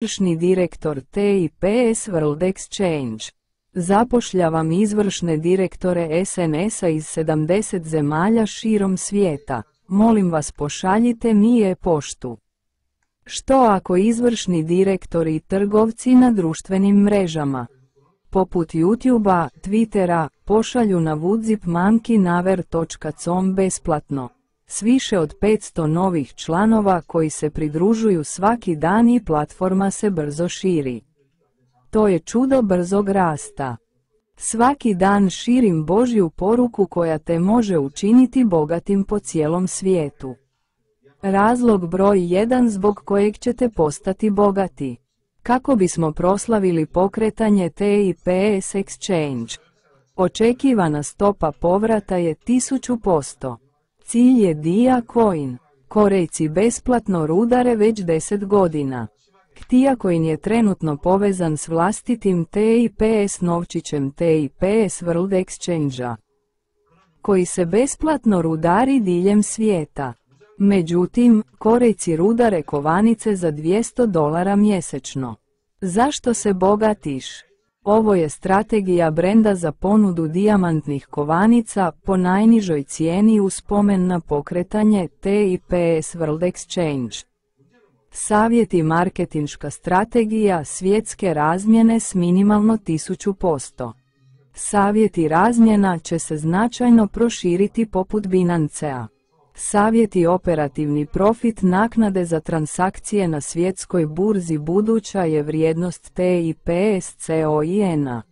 izvršni direktor TIPS World Exchange. Zapošljavam izvršne direktore SNS-a iz 70 zemalja širom svijeta. Molim vas pošaljite mi je poštu. Što ako izvršni direktori i trgovci na društvenim mrežama, poput YouTube-a, Twittera, pošalju na woodzipmankinaver.com besplatno. S više od 500 novih članova koji se pridružuju svaki dan i platforma se brzo širi. To je čudo brzog rasta. Svaki dan širim Božju poruku koja te može učiniti bogatim po cijelom svijetu. Razlog broj 1 zbog kojeg ćete postati bogati. Kako bismo proslavili pokretanje TIPS Exchange? Očekivana stopa povrata je 1000%. Cilj je Dia Coin. Korejci besplatno rudare već 10 godina. Ktija Coin je trenutno povezan s vlastitim TIPS novčićem TIPS World Exchange-a, koji se besplatno rudari diljem svijeta. Međutim, Korejci rudare kovanice za 200 dolara mjesečno. Zašto se bogatiš? Ovo je strategija brenda za ponudu dijamantnih kovanica po najnižoj cijeni u spomen na pokretanje TIPS World Exchange. Savjet i marketinška strategija svjetske razmjene s minimalno 1000%. Savjet i razmjena će se značajno proširiti poput Binancea. Savjet i operativni profit naknade za transakcije na svjetskoj burzi buduća je vrijednost TIPSCOIN-a.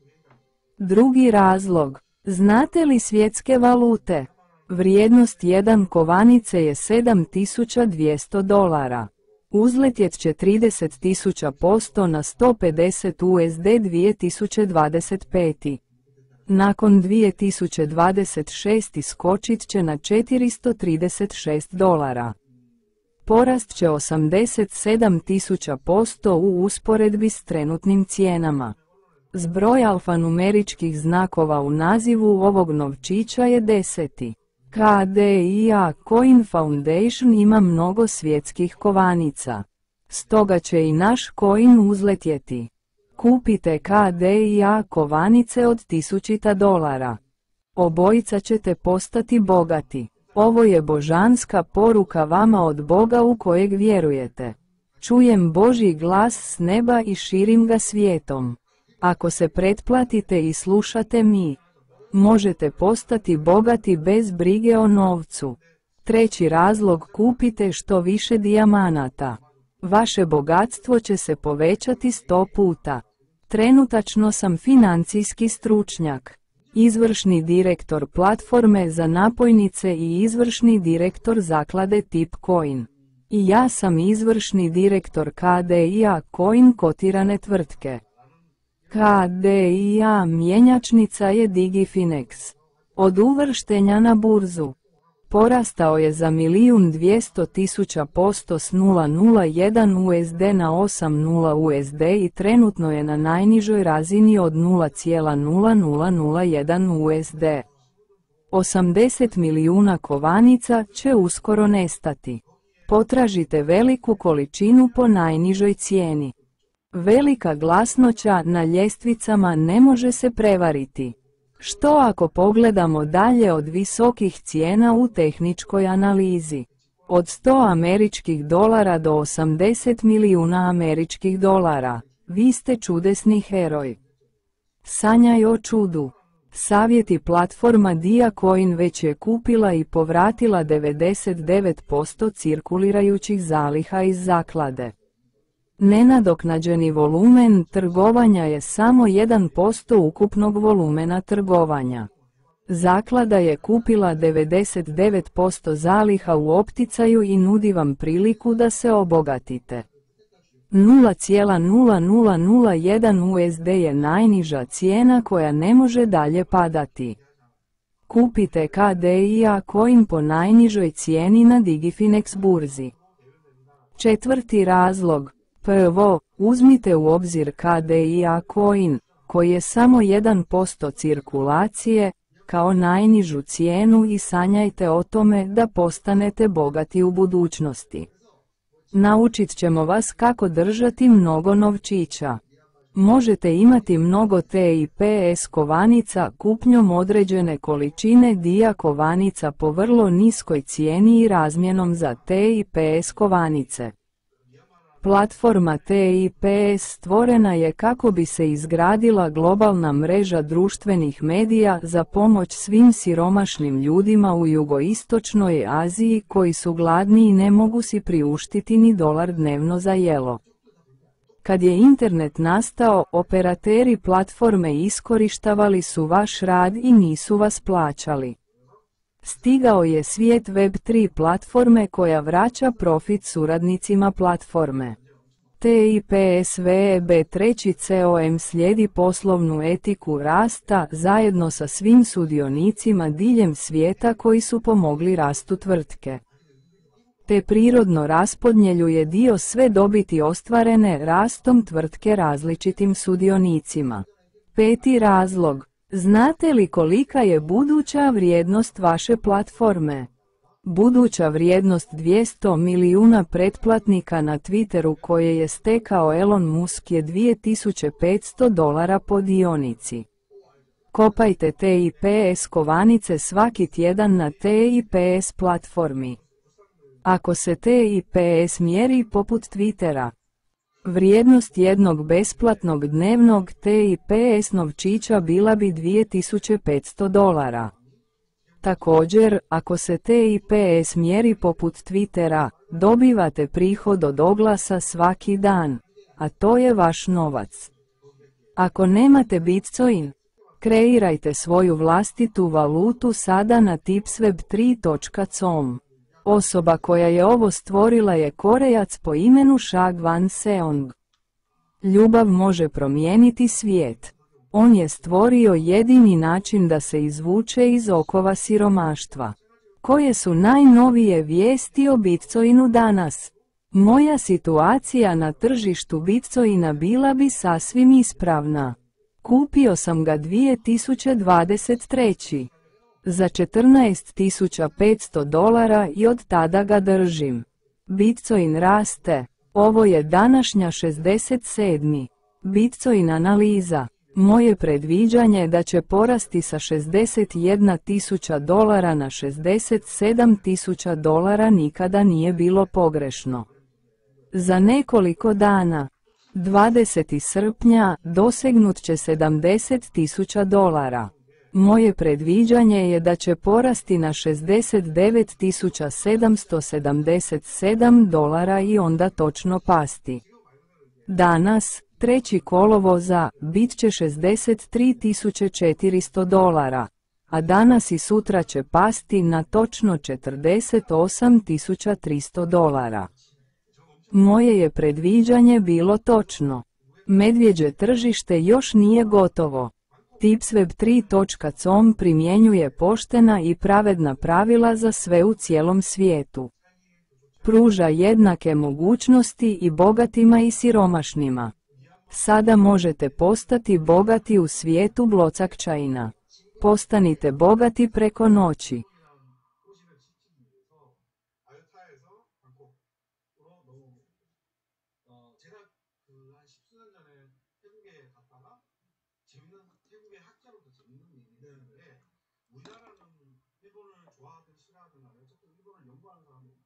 Drugi razlog. Znate li svjetske valute? Vrijednost jedan kovanice je 7200 dolara. Uzletjet će 30.000% na 150 USD 2025. Nakon 2026 iskočit će na 436 dolara. Porast će 87.000% u usporedbi s trenutnim cijenama. Zbroj alfanumeričkih znakova u nazivu ovog novčića je deseti. KDIA Coin Foundation ima mnogo svjetskih kovanica. Stoga će i naš coin uzletjeti. Kupite KDIA kovanice od tisućita dolara. Obojica ćete postati bogati. Ovo je božanska poruka vama od Boga u kojeg vjerujete. Čujem Božji glas s neba i širim ga svijetom. Ako se pretplatite i slušate mi, možete postati bogati bez brige o novcu. Treći razlog kupite što više dijamanata. Vaše bogatstvo će se povećati sto puta. Trenutačno sam financijski stručnjak, izvršni direktor platforme za napojnice i izvršni direktor zaklade Tipcoin. I ja sam izvršni direktor KDIA Coin kotirane tvrtke. KDIA mjenjačnica je Digifinex. Od uvrštenja na burzu porastao je za milijun dvijesto tisuća posto s 0,01 USD na 8,0 USD i trenutno je na najnižoj razini od 0,0001 USD. 80 milijuna kovanica će uskoro nestati. Potražite veliku količinu po najnižoj cijeni. Velika glasnoća na ljestvicama ne može se prevariti. Što ako pogledamo dalje od visokih cijena u tehničkoj analizi? Od 100 američkih dolara do 80 milijuna američkih dolara. Vi ste čudesni heroj. Sanjaj o čudu. Savjeti platforma Diacoin već je kupila i povratila 99% cirkulirajućih zaliha iz zaklade. Nenadoknađeni volumen trgovanja je samo 1% ukupnog volumena trgovanja. Zaklada je kupila 99% zaliha u opticaju i nudi vam priliku da se obogatite. 0,0001 USD je najniža cijena koja ne može dalje padati. Kupite KDIA coin po najnižoj cijeni na Digifinex burzi. Četvrti razlog, Prvo, uzmite u obzir KDIA coin, koji je samo 1% cirkulacije, kao najnižu cijenu i sanjajte o tome da postanete bogati u budućnosti. Naučit ćemo vas kako držati mnogo novčića. Možete imati mnogo T i PS kovanica kupnjom određene količine dija kovanica po vrlo niskoj cijeni i razmjenom za T i PS kovanice. Platforma TIPS stvorena je kako bi se izgradila globalna mreža društvenih medija za pomoć svim siromašnim ljudima u jugoistočnoj Aziji koji su gladni i ne mogu si priuštiti ni dolar dnevno za jelo. Kad je internet nastao, operateri platforme iskorištavali su vaš rad i nisu vas plaćali. Stigao je svijet Web3 platforme koja vraća profit suradnicima platforme. TIPSVEB treći COM slijedi poslovnu etiku rasta zajedno sa svim sudionicima diljem svijeta koji su pomogli rastu tvrtke. Te prirodno raspodnjeljuje dio sve dobiti ostvarene rastom tvrtke različitim sudionicima. Peti razlog. Znate li kolika je buduća vrijednost vaše platforme? Buduća vrijednost 200 milijuna pretplatnika na Twitteru koje je stekao Elon Musk je 2500 dolara po dionici. Kopajte TIPS kovanice svaki tjedan na TIPS platformi. Ako se TIPS mjeri poput Twittera, vrijednost jednog besplatnog dnevnog TIPS novčića bila bi 2500 dolara. Također, ako se TIPS mjeri poput Twittera, dobivate prihod od oglasa svaki dan, a to je vaš novac. Ako nemate Bitcoin, kreirajte svoju vlastitu valutu sada na tipsweb3.com. Osoba koja je ovo stvorila je Korejac po imenu Shagwan Seong. Ljubav može promijeniti svijet. On je stvorio jedini način da se izvuče iz okova siromaštva. Koje su najnovije vijesti o Bitcoinu danas? Moja situacija na tržištu Bitcoina bila bi sasvim ispravna. Kupio sam ga 2023. Za 14.500 dolara i od tada ga držim. Bitcoin raste. Ovo je današnja 67. Bitcoin analiza. Moje predviđanje je da će porasti sa 61 tisuća dolara na 67 tisuća dolara nikada nije bilo pogrešno. Za nekoliko dana, 20. srpnja, dosegnut će 70 tisuća dolara. Moje predviđanje je da će porasti na 69.777 dolara i onda točno pasti. Danas, treći kolovoza, bit će 63.400 dolara, a danas i sutra će pasti na točno 48.300 dolara. Moje je predviđanje bilo točno. Medvjeđe tržište još nije gotovo. Tipsweb3.com primjenjuje poštena i pravedna pravila za sve u cijelom svijetu. Pruža jednake mogućnosti i bogatima i siromašnima. Sada možete postati bogati u svijetu blocakčajina. Postanite bogati preko noći. 재밌는 태국의 학자로서 재밌는 얘기를 했는데 우리나라는 일본을 좋아하든 싫어하든 간에 어쨌든 일본을 연구하는 사람이